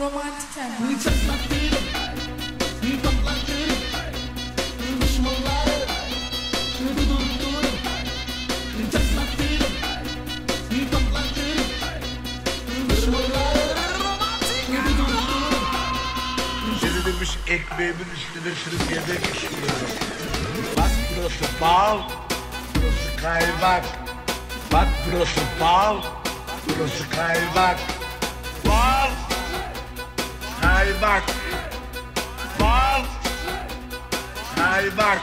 Romantik yani. Seni demiş ekmeğimin üstüne sürüp yemek istiyorum. Bak burası bal, burası kaymak. Bak burası bal, burası kaymak. Kaymak. Bal, kaymak.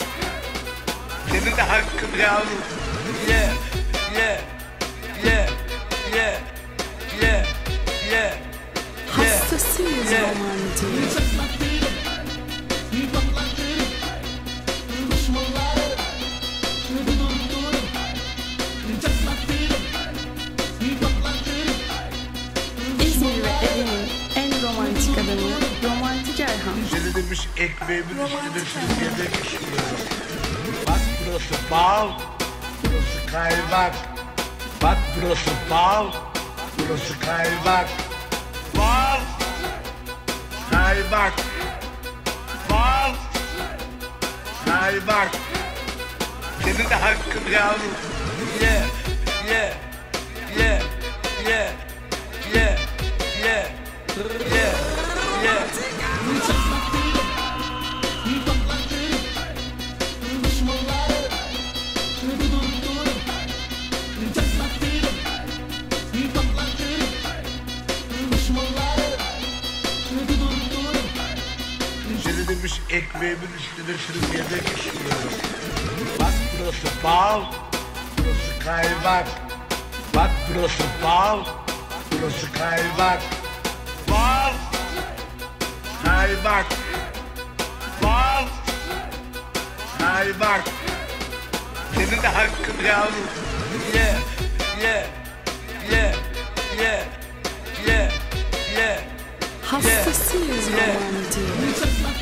Senin de hakkın yavrum. Ye, ye, ye, ye, ye, ye. Hastasıyız Yeah. romantiğin. Demiş ekmeğimin üstüne yemek istiyorum. Bak burası bal, burası kaymak. Bak burası bal, burası kaymak. Bal, kaymak. Bal, kaymak. Senin de hakkın yavrum. Ye, ye, ye, ye, ye, ye, ye, ye. Demiş ekmeğimin üstüne sürüp yemek istiyorum. Bak burası bal, burası kaymak. Bak burası bal, burası kaymak. Bal, kaymak. Bal, kaymak. Senin de hakkın yavrum. Ye, ye, ye, ye, ye, ye. Hastasıyız Yeah. romantiğin. İzmir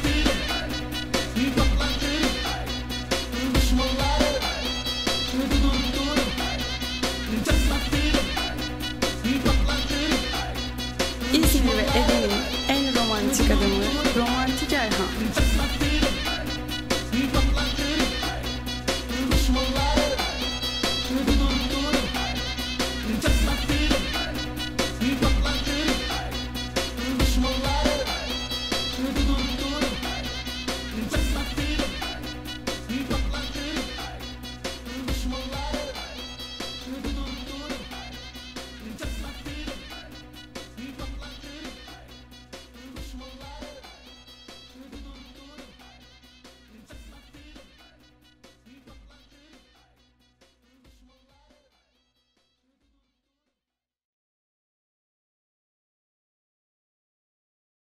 que